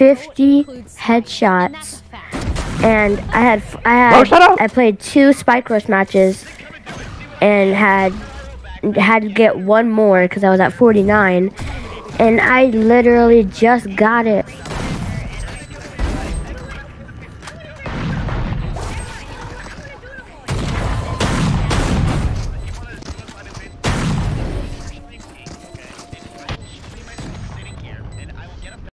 50 headshots, and I had I had Oh. I played two Spike Rush matches, and had had to get one more because I was at 49, and I literally just got it.